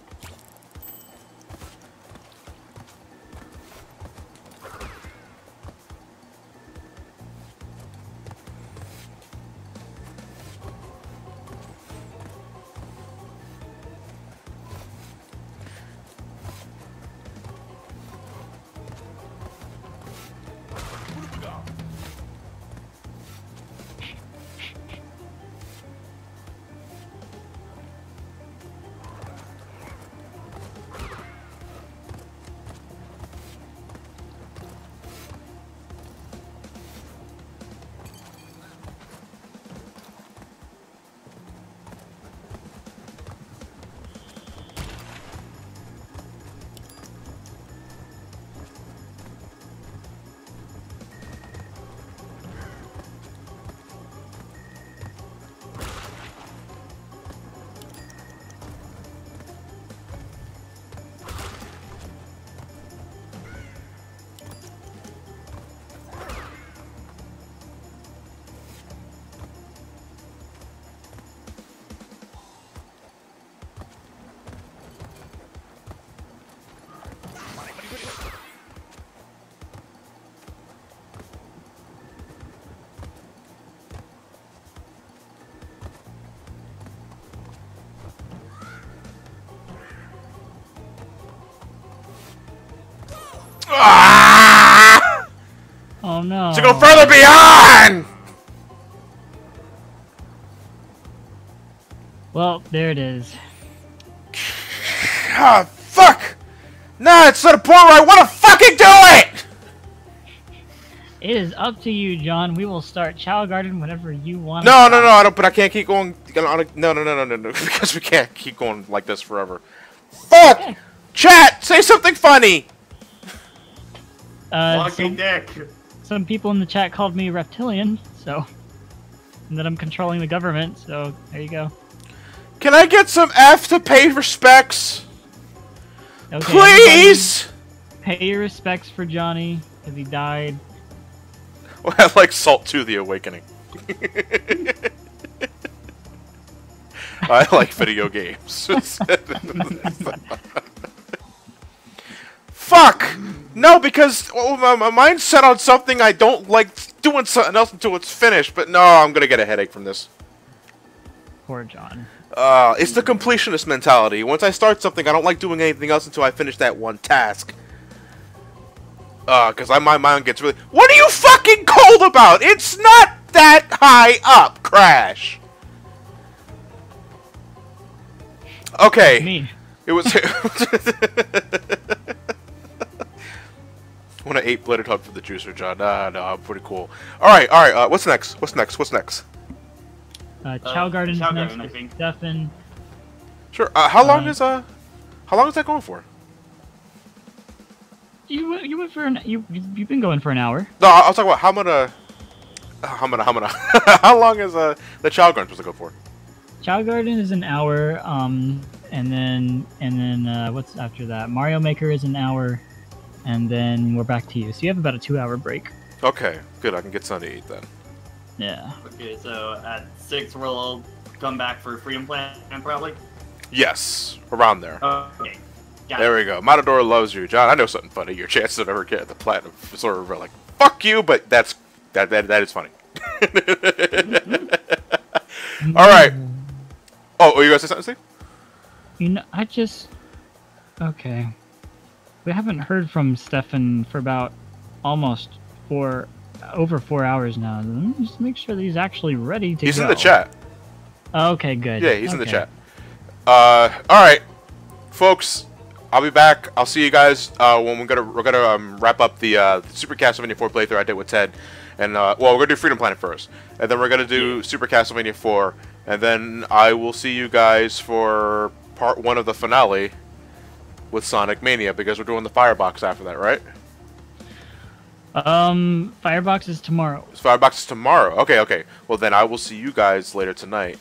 Ah! Oh no. To go further beyond. Well, there it is. Ah, fuck! Nah, it's to the point where I want to fucking do it! It is up to you, John. We will start Chao Garden whenever you want. No, no, no, I don't, but I can't keep going. No, no, no, no, no, no, [LAUGHS] because we can't keep going like this forever. Fuck! Okay. Chat, say something funny! Uh, some, dick. some people in the chat called me reptilian, so. And that I'm controlling the government, so there you go. Can I get some F to pay respects? Okay, Please! Pay your respects for Johnny, because he died. Well, I like Salt 2 The Awakening. [LAUGHS] I like video games. [LAUGHS] [LAUGHS] Fuck! No, because oh, my, my mind's set on something I don't like doing something else until it's finished, but no, I'm gonna get a headache from this. Poor John. Uh, it's the completionist mentality. Once I start something, I don't like doing anything else until I finish that one task. Uh, cause I, my mind gets really. What are you fucking cold about? It's not that high up, Crash. Okay. Me. It was. [LAUGHS] [LAUGHS] Want to eight bladed hug for the juicer, John? Nah, no, I'm pretty cool. All right, all right. Uh, what's next? What's next? What's next? Uh, Chao Garden is Chao next. Garden, I think. Stefan. Sure. Uh, how long Uh, is uh? How long is that going for? You you went for an you you've been going for an hour. No, I- was talking about how many. Uh, how many? How many? [LAUGHS] how long is uh the child Garden supposed to go for? Chao Garden is an hour, um, and then and then uh, what's after that? Mario Maker is an hour, and then we're back to you. So you have about a two-hour break. Okay, good. I can get something to eat then. Yeah. Okay, so at six we'll all come back for Freedom Plan, probably. Yes, around there. Okay. Got There it. we go. Matador loves you, John. I know something funny. Your chances of ever getting the platinum sort of are like fuck you, but that's that that that is funny. [LAUGHS] All right. Oh, oh, you guys say something, Steve? You know, I just okay. We haven't heard from Stefan for about almost four over four hours now. Let me just make sure that he's actually ready to He's go. in the chat. Okay, good. Yeah, he's in the chat. Uh, all right, folks. I'll be back. I'll see you guys uh, when we're gonna we're gonna um, wrap up the uh, Super Castlevania 4 playthrough I did with Ted, and uh, well, we're gonna do Freedom Planet first, and then we're gonna do Super Castlevania 4, and then I will see you guys for part one of the finale with Sonic Mania because we're doing the Firebox after that, right? Um, Firebox is tomorrow. Firebox is tomorrow. Okay, okay. Well, then I will see you guys later tonight